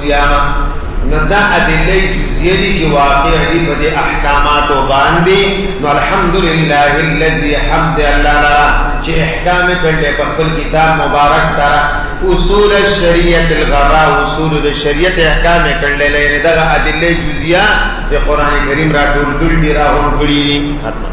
صيامه نو دا ادله جزئیه دي چې واقع دي په دې احکاماتو باندې نو الحمدلله الذي حمد الله لرا چې احکام کړل په خپل کتاب مبارک سره اصول الشریعت الغرا اصول د شریعت احکام کړل لري دا ادله جزئیه د قران کریم را ټول ټول دي را هم کړی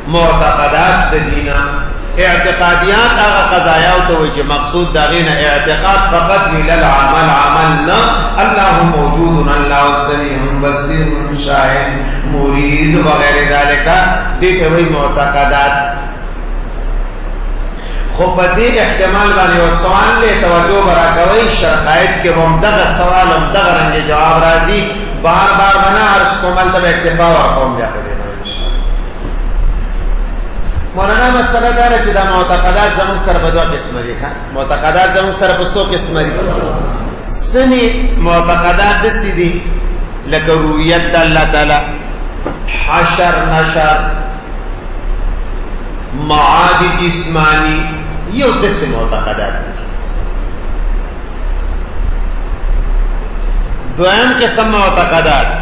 معتقدات د دینه اعتقادیات هغه قضایا او ته وی چې مقصود دا غینه اعتقاد فقط وی لل عمل عمل نه الله موجود الله السمیع بصیر شاهد مرید وغیرہ ذالک دې ته وی معتقدات خو په دې احتمال باندې او سوال له توجه برا کوي شرایط کې هم دغه سوال هم دغه رنګ جواب راځي بار بار بنا ارس کومل ته اکتفا ورکوم بیا په دې مولانا مسله دا چې دا معتقدات زموږ سره په دوه قسمه دي ښا معتقدات زموږ سره په څو قسمه دي سني معتقدات د سيدي لکه رؤيت د الله تعالی حشر نشر معاد جسمانی یو دسه معتقدات دي دویم قسم معتقدات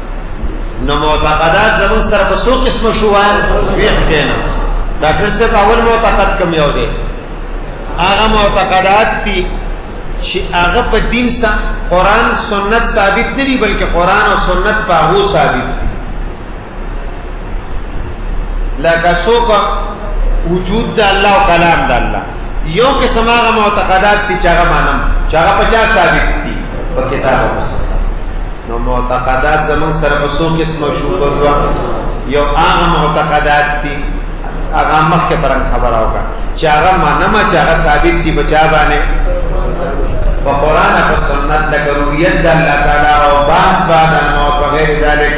نو معتقدات زمون سره په څو قسم شو ویخ دینا ډاکټر صاحب اول معتقد کم یو دی هغه معتقدات دي چې هغه په دین سره قران سنت ثابت نه دي بلکې قران او سنت په هو ثابت دي لکه څوک وجود د الله او کلام د الله یو قسم هغه معتقدات دي چې هغه مانم چې هغه په چا ثابت دي په کتاب او سنت نو معتقدات زمون سره په څو قسمه شو په دوا یو هغه معتقدات دي هغه مخکې پرن خبره وکړه چې هغه مانم چې هغه ثابت دي په چا باندې په قران او سنت د رؤیت د الله تعالی او باس بعد الموت وغیر ذالک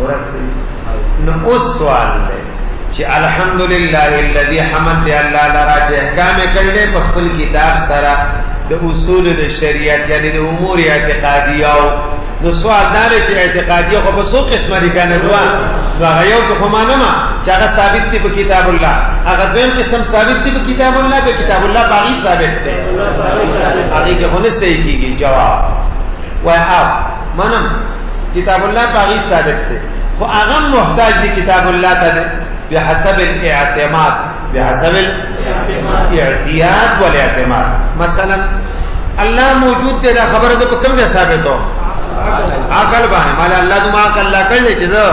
ورسې نو اوس سوال دی چې الحمدلله الذي حمد دی الله لرا چې احکام کړل په خپل کتاب سره د اصول د شریعت یعنی د امور اعتقادیه او نو سوال دار چې اعتقادیه خو په څو قسمه دي کنه دوا دا یو ته خو مانه ما چې هغه ثابت دی په کتاب الله هغه دویم قسم ثابت دی په کتاب الله کې کتاب الله باغی ثابت دی هغه کې هونه صحیح کیږي جواب وای اپ منم کتاب الله پاغي ثابت دی خو هغه محتاج دی کتاب الله ته بحسب الاعتماد بحسب الاعتياد والاعتماد مثلا الله موجود دی دا خبره زه په کوم ځای ثابتو عقل باندې مال الله دما عقل لا کړل چې زه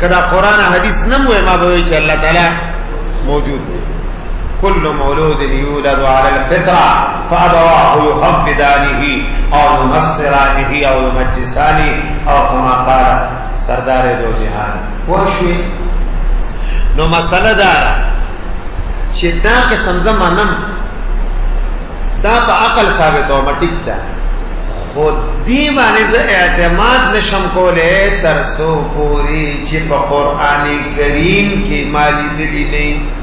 کدا قران حدیث نه مو ما به چې الله تعالی موجود دی کل مولود یولد علی الفطره فابواه يهودانه او ينصرانه او يمجسانه او كما قال سردار دو جهان وشوي نو مسله دا چې دا قسم زمانم دا په عقل ثابت او مټیک ده خو دی باندې زه اعتماد نشم کوله تر سو پوری چې په قران کریم کې مالی دلی نه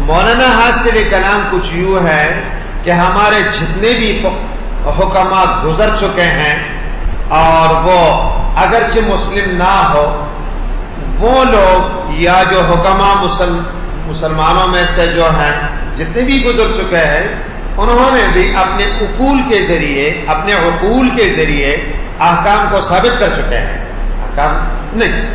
مولانا حاصل کلام کچھ یوں ہے کہ ہمارے جتنے بھی حکمات گزر چکے ہیں اور وہ اگرچہ مسلم نہ ہو وہ لوگ یا جو حکمہ مسلمانوں میں سے جو ہیں جتنے بھی گزر چکے ہیں انہوں نے بھی اپنے عقول کے ذریعے اپنے عقول کے ذریعے احکام کو ثابت کر چکے ہیں احکام نہیں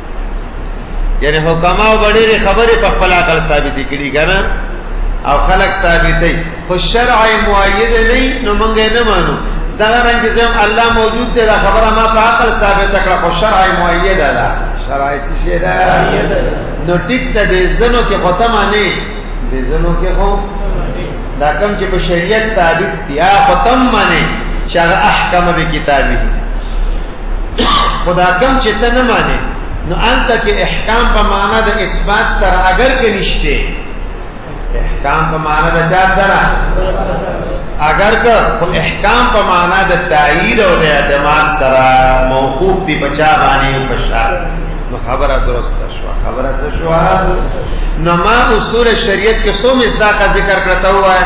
یعنی حکما او ډېری خبرې په خپل عقل ثابتې کړي کنه او خلق ثابتې خو شرع مؤید نه نو مونږ نه مانو دا رنګ زم الله موجود دی دا خبره ما په عقل ثابت کړه خو شرع مؤید ده شرع څه شی ده نو ټیک ته دې زنو کې ختم نه دې زنو کې خو دا کوم چې په شریعت ثابت دی هغه ختم معنی چې احکام به کتابي خدا کم چې ته نه مانې نو انته کې احکام په معنا د اثبات سره اگر کې نشته احکام په معنا د چا سره اگر که خو احکام په معنا د تایید او د اعتماد سره موقوف دی بچا باندې په شرع نو خبره درست شو خبره څه شو نو ما اصول شریعت کې څو مصداق ذکر کړتا وای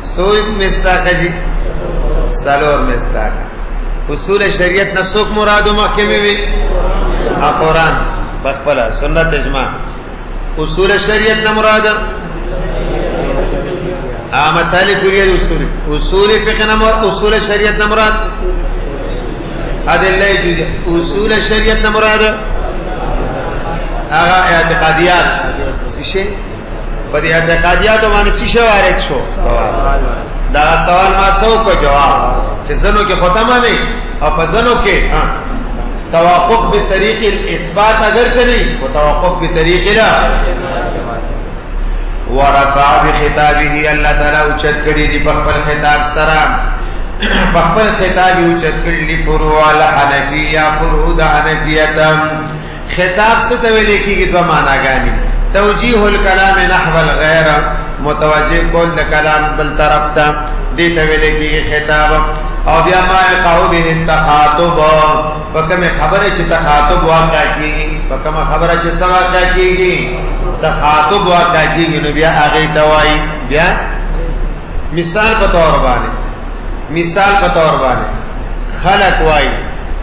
سوی مستاقه جی سلور مستاقه اصول شریعت نه څوک مرادو محکمه وي ا قران بخپلا سنت اجماع اصول شریعت نه مراد ا مسائل کلیه اصول اصول فقه نه مراد اصول شریعت نه مراد ادله جزء اصول شریعت نه مراد هغه اعتقادیات څه شي په دې اعتقادیاتو باندې څه شوارد شو سوال دا سوال ما سو کو جواب چې زنو کې ختمه نه او په زنو کې ها توقف به طریق الاثبات اگر کړي او توقف به طریق لا ورفع بخطابه الله تعالی او چت کړي دی په خپل خطاب سره په خپل خطاب او چت کړي فروع الحنفیه فروع د حنفیه خطاب څه ته ویل کېږي دوه معناګانې توجیه الکلام نحو الغیر متوجه کول د کلام بل طرف ته دې ته ویل کېږي خطاب او بیا ما قاو به تخاطب وکمه خبره چې تخاطب واقع کیږي وکمه خبره چې سوا واقع کیږي تخاطب واقع کیږي نو بیا هغه توای بیا مثال په تور باندې مثال په تور باندې خلق وای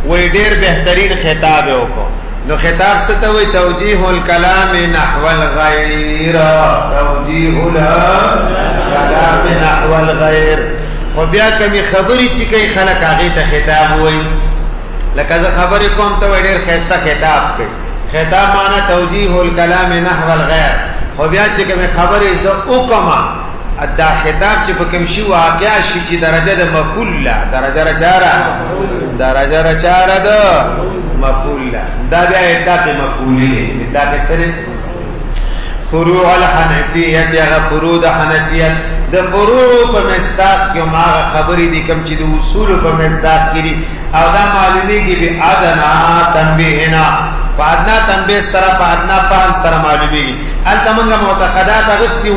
وای ډیر بهترین خطاب وکړو نو خطاب ست وای توجیه الکلام نحو الغیر توجیه الکلام نحو الغیر خو بیا کمی خبرې چې کوي خلک هغه ته خطاب وای لکه زه خبرې کوم ته ډیر خسته خطاب کوي خطاب معنی توجیه الکلام نحو الغیر خو بیا چې کوم خبرې زه وکما ادا خطاب چې په کوم شی واقع شي چې درجه د مفعول لا درجه رچارا درجه رچارا د مفعول لا دا بیا اطلاق مفعولی اطلاق سره فروع الحنفیه دغه فروع د حنفیت د فروع په مستاق کې ما خبرې دي کوم چې د اصول په مستاق کې او دا معلومه کې به ادنا تنبیهنا فادنا تنبیه سره فادنا فهم سره معلومه کې انت موږ معتقدات غستیو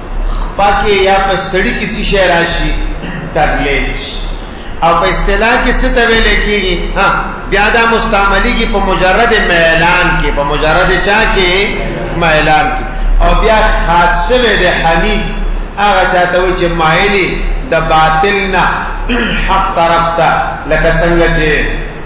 پاکه یا په سړی کې څه شی راشي ترلیج او په اصطلاح کې څه ته ویل کېږي ها بیا دا مستعمليږي په مجرد میلان کې په مجرد چا کې میلان کې او بیا خاصه د حنیف هغه چاته و چې مایلی د باطل نه حق طرف ته لکه څنګه چې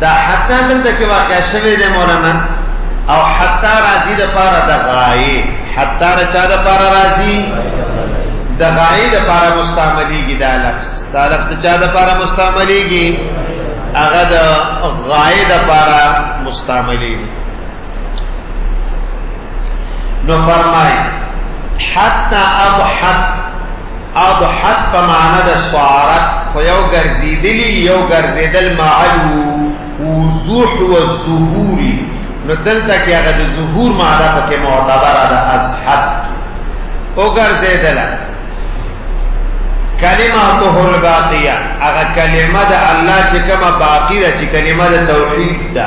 دا حتا دلته کې واقع شوه دی مولانا او حتا راضی د پاره د غایې حتا رچا د پاره راضی د غایې د پاره مستعمليږي دا لفظ دا لفظ چا د پاره مستعمليږي هغه د غایې د پاره مستعمليږي نو فرمای حتا اضحت اضحت په معنا د صارت خو یو ګرځېدلی یو ګرځېدل معلو وضوح و ظهور نو دلته کې هغه د ظهور معنا پکې معتبره ده اضحت او ګرځېدل کلماته الباقیه هغه کلمه د الله چې کومه باقی ده چې کلمه د توحید ده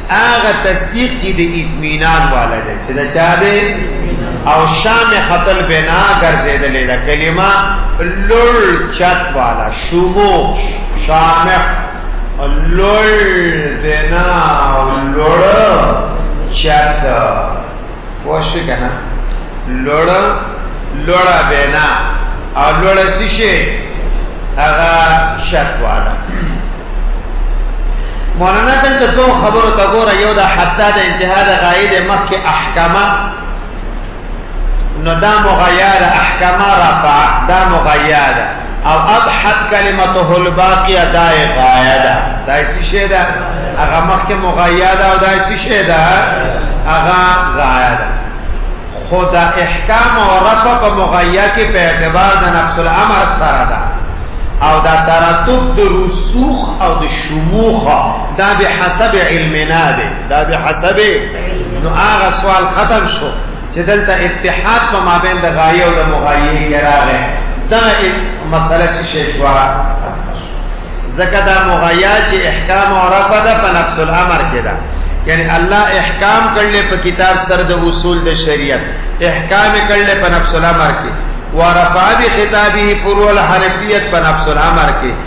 هغه تصدیق چې د اطمینان والا دی چې دا چا دی او شام خطل بنا ګرځیدل دا کلمه لول چت والا شومو شام لول بنا لول چت پوښښ کنه لوړ لوړ بنا او لوړ سشه هغه شرط واړه مولانا دلته دوه خبرو ته ګوره یو د حتی د انتها د غاید مخکې احکامه نو دا مغیره احکامه رفع دا مغیره او اضحت کلمته الباقی دای غایه ده دای سی شه ده اغا مخک مغایه ده او دای سی شه ده اغا غایه ده خدا احکام او رفع په مغایه کې په اعتبار د نفس الامر سره ده او دا ترتب د رسوخ او د شموخ دا به حسب علمنا ده دا به حسب نو هغه سوال ختم شو چې دلته اتحاد په مابین د غایې او د مغایې کې راغی دا مسله چې شیخ وا زکه دا مغایا چې احکام او رفع ده په نفس الامر کې ده یعنی الله احکام کړل په کتاب سره د اصول د شریعت احکام کړل په نفس الامر کې ورفع بخطابه فرو الحنفیت په نفس الامر کې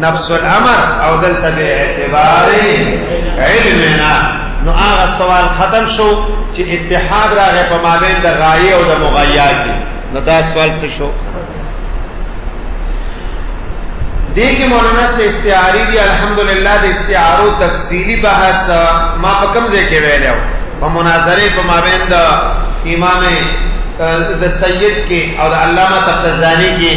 نفس الامر او دلته به اعتبار علمنا نو هغه سوال ختم شو چې اتحاد راغی په مابین د غایې او د مغیا کې نو دا سوال څه شو دې کې مولانا سے استعاری دی الحمدلله د استعارو تفصیلی بحث ما په کوم ځای کې ویلو په مناظره په مابین د امام د سید کې او د علامه تقزانی کې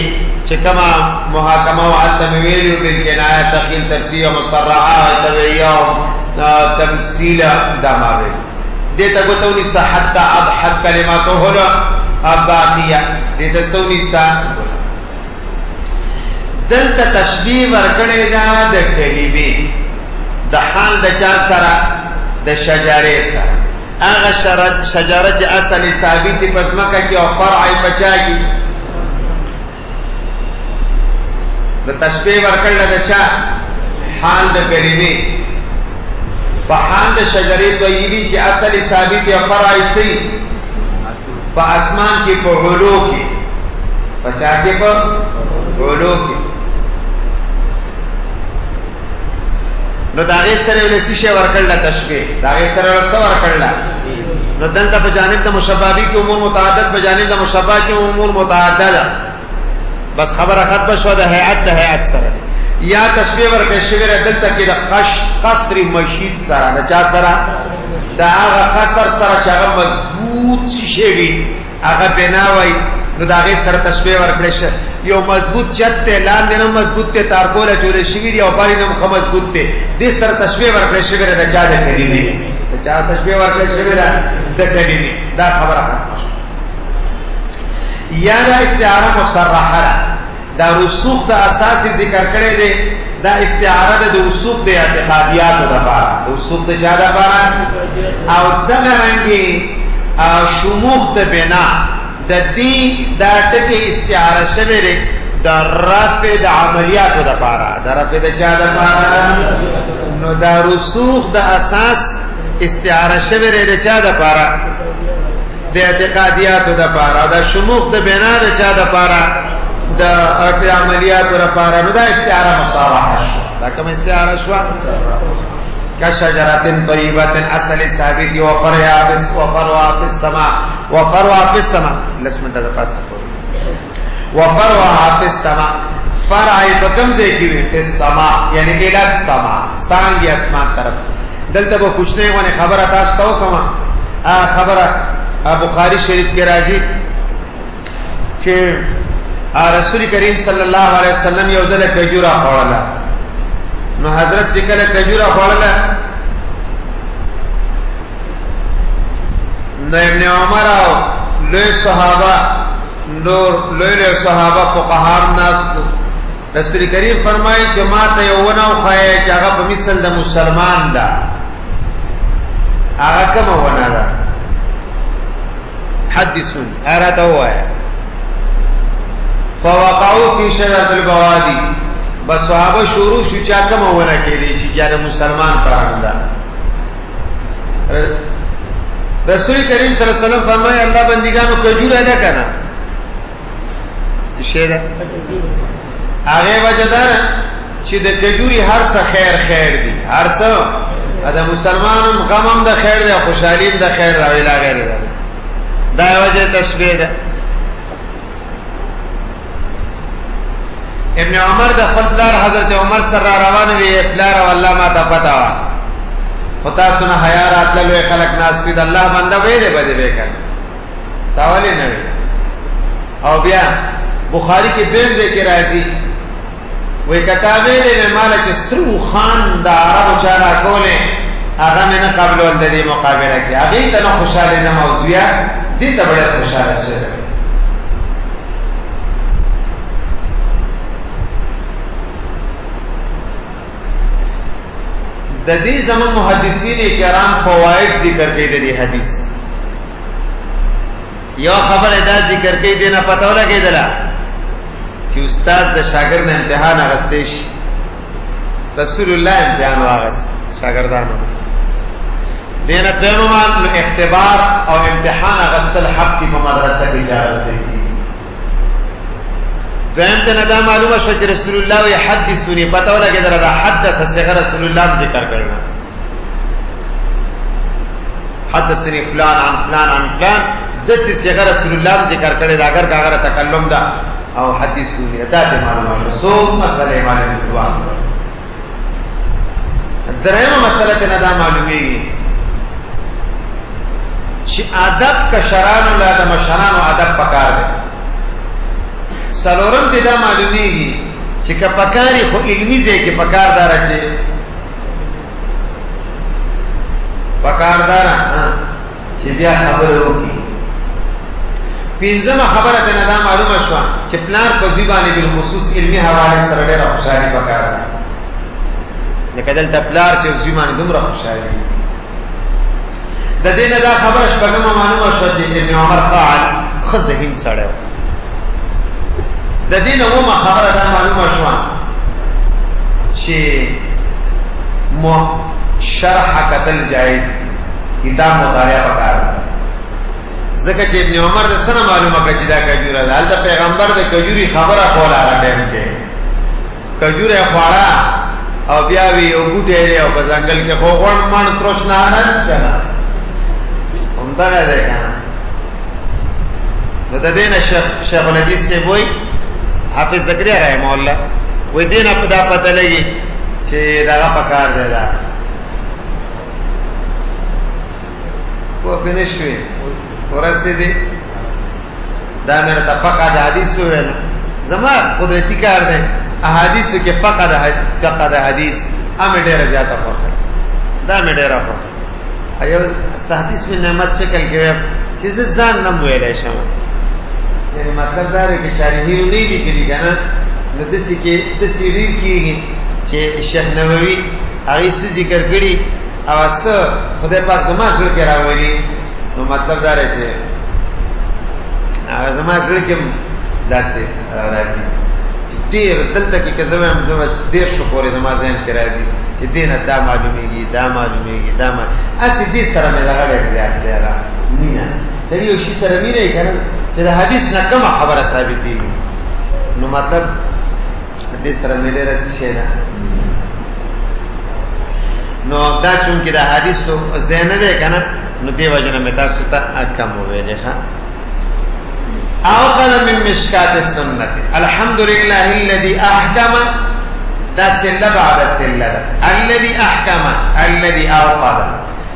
چې کما محاکمه او هلته مې ویلي وو بالکنایه تقیل تفسیر مصرحه طبیعیه تمثیل دا ما ویل دې ته ګوتو نسا حتا اضحک کلماتو هله اباقیه دې ته سو نسا دلته تشبیه ورکړې ده د کلمې د حال د چا سره د شجره سره هغه شجره چې اصل ثابت په ځمکه کې او فرع په چا کې د تشبیه ورکړل د چا حال د کلمې په حال د شجرې طیبی چې اصل ثابت یا فرع سي په اسمان کې په علو کې په چا کې په علو کې نو دا غي سره ولسی شی ورکړل تشبیه دا غي سره ورکړل نو دلته په جانب د مشبابي کې امور متعدد په جانب د مشبا کې امور متعدد بس خبره ختم شو د هيئت د هيئت سره یا تشبیه ورکړې شوی را دلته کې د قش قصر مشید سره د چا سره دا هغه قصر سره چې هغه مضبوط شي هغه بنا وای نو دا غي سره تشبيه ورکړې شه یو مضبوط چت ته لاندې نه مضبوط ته تار کوله جوړ شي وی او باندې نه مخ مضبوط ته دې سره تشبيه ورکړې شه ګره دا چا دې کړی نه دا چا تشبيه ورکړې شه ګره دا کړی نه دا خبره یا دا استعاره مصرحه دا رسوخ د اساس ذکر کړی دی دا استعاره ده د رسوخ د اعتقادیاتو لپاره د رسوخ د شاده لپاره او دغه رنګي شموخ د بنا د دې دا ټکی استعاره شوی دی د رفع د عملیاتو لپاره د رفع د چا لپاره نو دا رسوخ د اساس استعاره شوی دی د چا لپاره د اعتقادیاتو د پاره دا شموخ د بنا د چا د پاره د عملیاتو د پاره نو دا استعاره مصالحه شو دا کوم استعاره شو کشجرات طیبات اصل ثابت و فرع و فرع السما و فرع السما لسمن د پاسه وفرعها فی السماء فرع په کوم ځای کې وي په سما یعنی الی السما څنګه اسمان طرف دلته به کوچنی غونه خبره تاسو ته وکم خبره بخاری شریف کې راځي چې رسول کریم صلی الله علیه وسلم یو ځل کجورا خوړله نو حضرت چې کله کجورا خوړله نو ابن عمر او لوی صحابه نور لوی لوی صحابه فقهام ناس رسول کریم فرمایي چې ما ته یو ونه خو چې هغه په مثل د مسلمان ده هغه کوم ونه ده حدیثون اراته وای فوقعوا فی شجرۃ البوادی بس صحابه شروع شو چا کوم ونه کې دي چې جاره مسلمان پراندا رسول کریم صلی الله علیه وسلم فرمایي الله بندګانو کجور ادا کړه څه شي ده هغه وجدار چې د کجوري هر څه خیر خیر دي هر څه دا مسلمانم غمم د خیر ده خوشحالیم د خیر راوي لا غیر ده دا وجه تشبیه ده ابن عمر د خپل پلار حضرت عمر سره روان وی پلار او الله ما ته پتا وا پتا سن حیا رات له خلق ناس فی الله بنده وی دی بده وی کړ تاولی نه او بیا بخاری کې دیم ذکر راځي وې کتابې دې مې مال چې سرو خان د عربو چا را کولې هغه مې نه قبل ول د دې مقابله کې هغه ته نو خوشاله نه موضوعیا دې ته ډېر خوشاله شوی د دې زمون محدثین کرام فواید ذکر کوي د دې حدیث یو خبره دا ذکر کوي دینه پته ولګېدل چې استاد د شاګرد نه امتحان اغستې شي رسول الله امتحان واغست شاګردانو دینه دینو مان اختبار او امتحان اغستل حق دی په مدرسه کې جائز دی دویم ته نه دا معلومه شو چې رسول الله وی حدیثونی پته ولګېدل دا حدث صغیر رسول الله ذکر کړل حدثني فلان عن فلان عن فلان دسې صيغه رسول الله ذکر کړي دا اگر کاغره تکلم ده او حدیث دی دا د معلوماتو سو مسله معلومه دوا درېمه مسله ته دا معلومي چې ادب کشران لا د مشران ادب پکار دی سلورم ته دا معلومیږي چې که پکاري خو علمي ځای کې پکار دار چې پکار دار چې بیا خبره وکړي پنځمه خبره ته دا معلومه شو چې پلان په دې باندې بل خصوص علمي حواله سره ډېر خوشالي پکار ده لکه دلته پلار چې زوی باندې دومره خوشالي د دې نه دا خبره شپږمه معلومه شوه چې ابن عمر خان ښه ذهین سړی و د دې نه اومه خبره دا معلومه شوه چې مو شرح قتل جایز کتاب مطالعه پکار ځکه چې ابن عمر د سره معلومه کړه چې دا کجوره ده د پیغمبر د کجوري خبره کوله راټیم کې کجوره خواړه او بیا وی یو بوټی دی او په ځنګل کې خو غون من ترشنا نشته هم دا دی کنه نو د دې نه شیخ شیخ الحدیث سی وای حافظ زکریا رحم الله وې دې نه پدا پته لګي چې دا پکار دی دا کو بنشوي ورسې دي دا مې راته فقه د حدیث وویل زما قدرتي کار دی احادیثو کې فقه د فقه د حدیث هم ډېره زیاته خوښه دا مې ډېره خوښه ایو استحدیث مې نعمت شکل کې چې زه ځان نه ویلای شم یعنی مطلب دا دی چې شارحي نه دي کېږي کنه نو د سې کې د سې ډېر کېږي چې شیخ نووي هغه څه ذکر کړي او اس خدای پاک زما زړه کې راوړي نو مطلب دا دی چې هغه زما زړه کې داسې راځي چې ډېر دلته کې که زه وایم زه بس ډېر شو پورې زما ذهن کې راځي چې دې نه دا معلومېږي دا معلومېږي دا ما هسې دې سره مې دغه ډېر زیات دی هغه مینه سړي یو شي سره مینه یې که نه چې د حدیث نه کومه خبره ثابتېږي نو مطلب دې سره مې ډېر څه شي نه نو دا چون کې دا حدیث تو زین نه کنه نو دی وجنه متا ستا اکم ویلې ښا او قال من مشکات السنه الحمدلله الذي احكم دا سله بعد سله الذي احكم الذي اوقد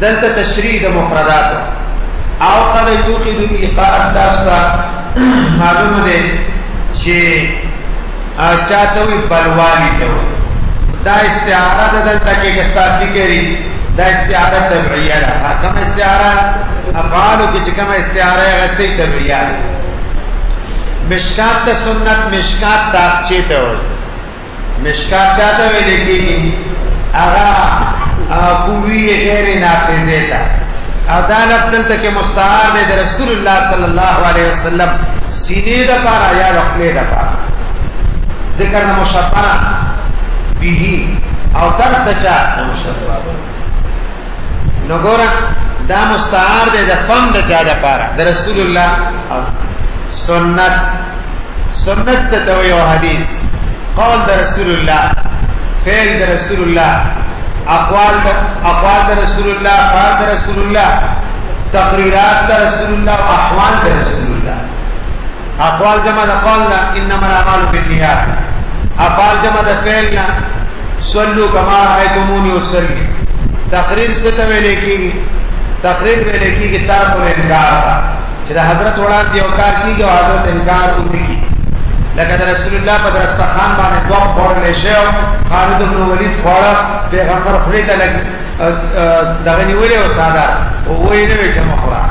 دلته تشریح د مفردات او قد یوقد ایقاع تاسو معلومه ده چې چاته وی بلوالی ته دا استعاره د دلته کې کستا فکری دا استعاره تبعیه ده کوم استعاره افعالو کې چې کوم استعاره غسې تبعیه مشکات ته سنت مشکات تاخچه ته وایي مشکات چاته ویل کېږي هغه قوی غیر نافذه ده او دا لفظ دلته کې مستعار دی د رسول الله صلی الله علیه وسلم سینې د پاره یا د خپل د پاره ذکر د مشبہ به او ترتجا مشبہ نو ګوره دا مستعار دی د فم د چا د پاره د رسول الله او سنت سنت څه ته یو حدیث قول د رسول الله فعل د رسول الله اقوال د اقوال د رسول الله افعال د رسول الله تقریرات د رسول الله احوال د رسول الله اقوال جمع د قول نه انما الاعمال بالنیات افعال جمع د فعل نه صلو کما رایتمونی وصلی تقریر څه ویل کیږي تقریر ویل کیږي تر کو انکار چې د حضرت وړاندې او کار کیږي او حضرت انکار کوي لکه د رسول الله په درستخان باندې دوه خور لشه خالد بن ولید خور پیغمبر خلیته لګي دغه نیولې او ساده او وې نه وې چې مخورا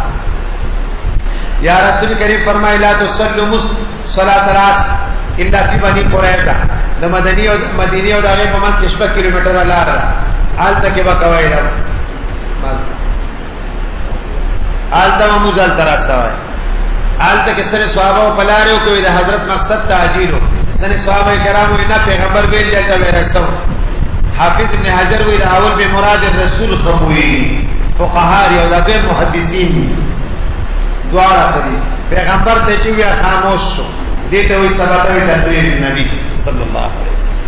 یا رسول کریم فرمایي لا تصلوا مس صلاه راس الا فی بنی قریظه د مدنی او مدینه او دغه په منځ کې شپږ کیلومتره لار ده آل تک به کوي آلته مو مزل تر استوای آلته کې سره صحابه په لارو کې د حضرت مقصد تعجیل سره صحابه کرامو نه پیغمبر به دې ته ورسو حافظ ابن حجر وی اول به مراد رسول خموی فقها یو د محدثین دواړه دي پیغمبر ته چې بیا خاموش شو دې ته وی سبب د نبی صلی الله علیه وسلم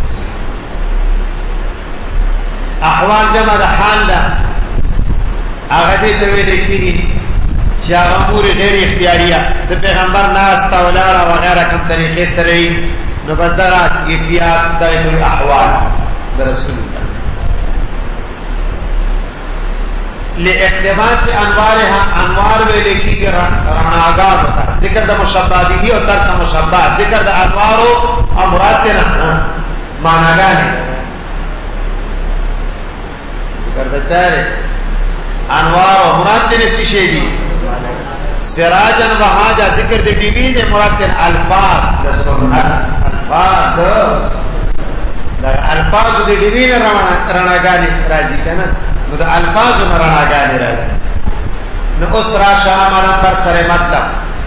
احوال جمع د حال ده هغه دې ته ویل کېږي چې هغه امور غیر اختیاریه د پیغمبر ناس تا ولاړه وغیرہ کوم طریقې سره نو بس دا کیفیت د احوال د رسول الله لاقتباس انوارها انوار ویل کېږي رڼاګار وتا ذکر د مشبابه او ترک مشباب ذکر د انوارو امراتنا معناګانې ذکر د چاره انوار او مراد دې څه شي دي سراجن وهاجا ذکر دې ټي وي دې مراد دې الفاظ د سنت الفاظ د الفاظ دې ټي وي نه روانه رڼاګانې راځي کنه نو د الفاظ نه رڼاګانې راځي نو اوس راشه امر پر سره مطلب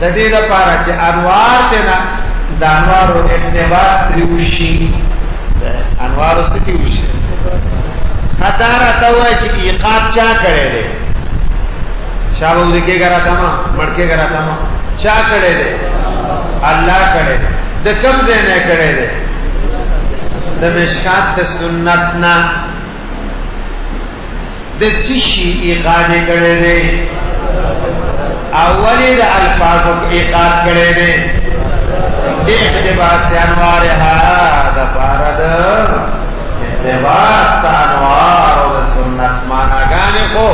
د دې لپاره چې انوار ته نه د انوار او اقتباس تریوشي د انوار سکی وشي خطا را ته وای چې ایقات چا کړی دی شابه دې کې کرا تا ما مړ کې کرا تا ما چا کړی دی الله کړی د کم ځای نه کړی دی د مشکات د سنت نه د سشي ایقا دې کړی دی اولی د الفاظو ایقا کړی دی د اقتباس انوارها د پاره د اقتباس انوار او د سنت معناګانې خو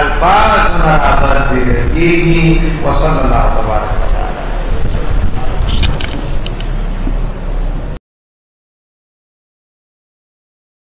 الفاظ نه راځي کیږي وصلی الله تبارک